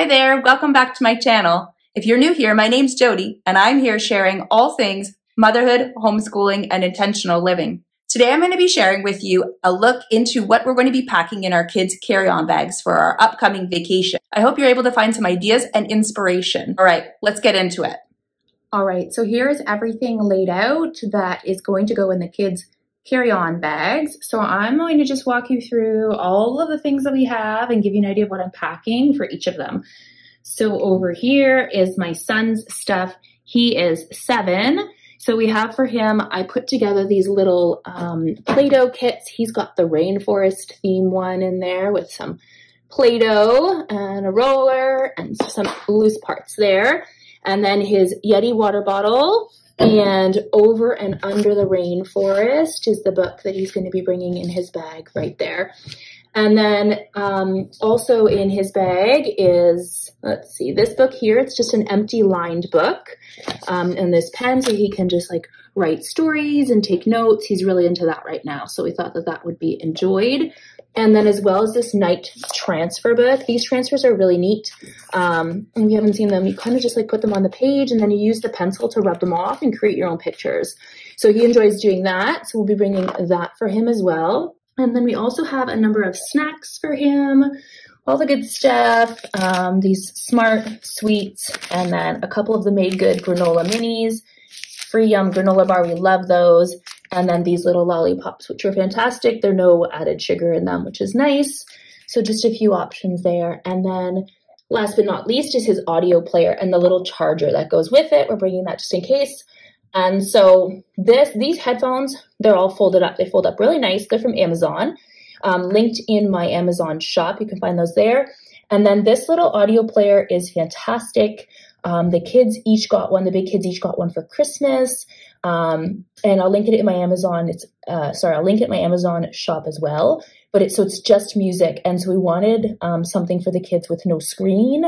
Hi there, welcome back to my channel. If you're new here, my name's Jodey, and I'm here sharing all things motherhood, homeschooling, and intentional living. Today, I'm going to be sharing with you a look into what we're going to be packing in our kids' carry on bags for our upcoming vacation. I hope you're able to find some ideas and inspiration. All right, let's get into it. All right, so here is everything laid out that is going to go in the kids' carry on bags. So I'm going to just walk you through all of the things that we have and give you an idea of what I'm packing for each of them. So over here is my son's stuff. He is seven. So we have for him, I put together these little um, Play-Doh kits. He's got the rainforest theme one in there with some Play-Doh and a roller and some loose parts there. And then his Yeti water bottle and Over and Under the Rainforest is the book that he's going to be bringing in his bag right there. And then um, also in his bag is, let's see, this book here. It's just an empty lined book. Um, and this pen so he can just like write stories and take notes. He's really into that right now. So we thought that that would be enjoyed. And then as well as this night transfer book. These transfers are really neat. Um, and if you haven't seen them, you kind of just like put them on the page and then you use the pencil to rub them off and create your own pictures. So he enjoys doing that. So we'll be bringing that for him as well. And then we also have a number of snacks for him, all the good stuff, um, these smart sweets, and then a couple of the Made Good granola minis, Free Yumm granola bar, we love those, and then these little lollipops, which are fantastic. There are no added sugar in them, which is nice. So just a few options there. And then last but not least is his audio player and the little charger that goes with it. We're bringing that just in case. And so this, these headphones, they're all folded up. They fold up really nice. They're from Amazon, um, linked in my Amazon shop. You can find those there. And then this little audio player is fantastic. Um, the kids each got one. The big kids each got one for Christmas. Um, and I'll link it in my Amazon. It's uh, sorry, I'll link it in my Amazon shop as well. But it's so it's just music, and so we wanted um, something for the kids with no screen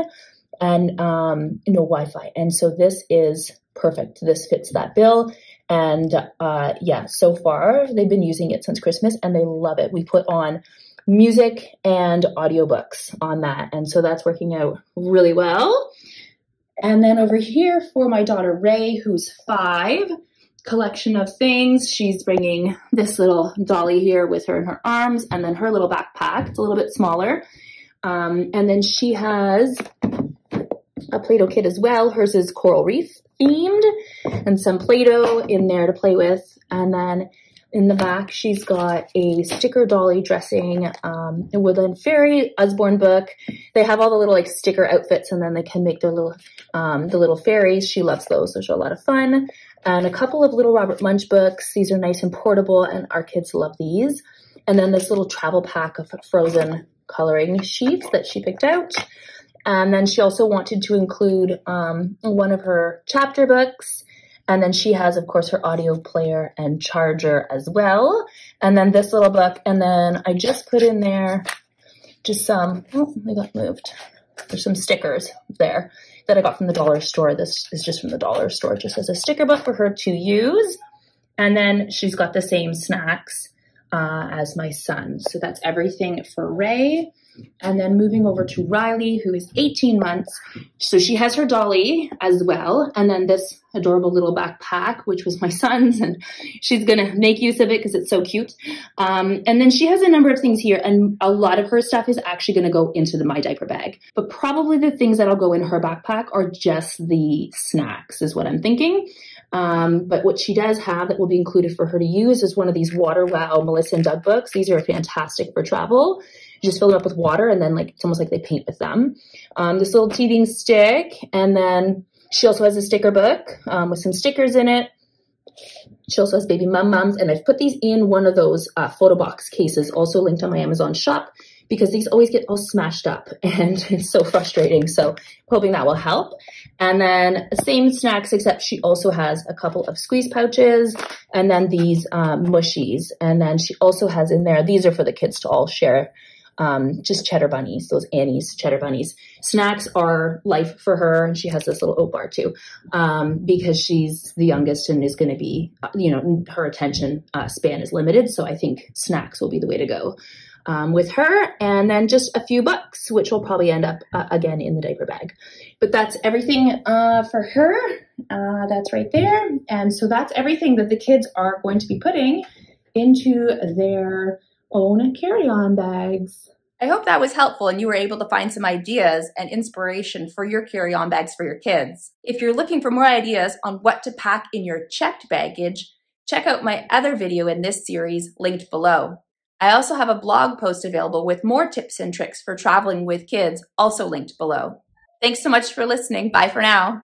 and um, no Wi-Fi. And so this is perfect. This fits that bill. And uh, yeah, so far they've been using it since Christmas and they love it. We put on music and audiobooks on that. And so that's working out really well. And then over here for my daughter Ray, who's five, collection of things. She's bringing this little dolly here with her in her arms and then her little backpack. It's a little bit smaller. Um, and then she has a Play-Doh kit as well. Hers is coral reef themed and some Play-Doh in there to play with. And then in the back, she's got a sticker dolly dressing um, a woodland fairy Usborne book. They have all the little like sticker outfits and then they can make their little, um, the little fairies. She loves those. Those are a lot of fun. And a couple of little Robert Munsch books. These are nice and portable and our kids love these. And then this little travel pack of frozen coloring sheets that she picked out. And then she also wanted to include um, one of her chapter books. And then she has, of course, her audio player and charger as well. And then this little book. And then I just put in there just some, oh, they got moved. There's some stickers there that I got from the dollar store. This is just from the dollar store, just as a sticker book for her to use. And then she's got the same snacks uh, as my son. So that's everything for Ray. And then moving over to Riley, who is 18 months. So she has her dolly as well. And then this adorable little backpack, which was my son's, and she's going to make use of it because it's so cute. Um, and then she has a number of things here, and a lot of her stuff is actually going to go into the My Diaper bag. But probably the things that'll go in her backpack are just the snacks, is what I'm thinking. Um, but what she does have that will be included for her to use is one of these Water Wow Melissa and Doug books. These are fantastic for travel. You just fill them up with water and then like it's almost like they paint with them. Um, this little teething stick, and then she also has a sticker book um, with some stickers in it. She also has baby mum mums, and I've put these in one of those uh, photo box cases, also linked on my Amazon shop, because these always get all smashed up, and it's so frustrating. So hoping that will help. And then same snacks, except she also has a couple of squeeze pouches, and then these um, mushies, and then she also has in there. These are for the kids to all share um, just cheddar bunnies, those Annie's cheddar bunnies. Snacks are life for her, and she has this little oat bar too, um, because she's the youngest and is going to be, you know, her attention uh, span is limited. So I think snacks will be the way to go. um, with her, and then just a few bucks, which will probably end up uh, again in the diaper bag. But that's everything uh, for her. Uh, that's right there. And so that's everything that the kids are going to be putting into their own carry on bags. I hope that was helpful and you were able to find some ideas and inspiration for your carry on bags for your kids. If you're looking for more ideas on what to pack in your checked baggage, check out my other video in this series linked below. I also have a blog post available with more tips and tricks for traveling with kids, also linked below. Thanks so much for listening. Bye for now.